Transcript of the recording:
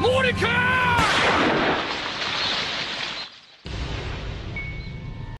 Mordecai!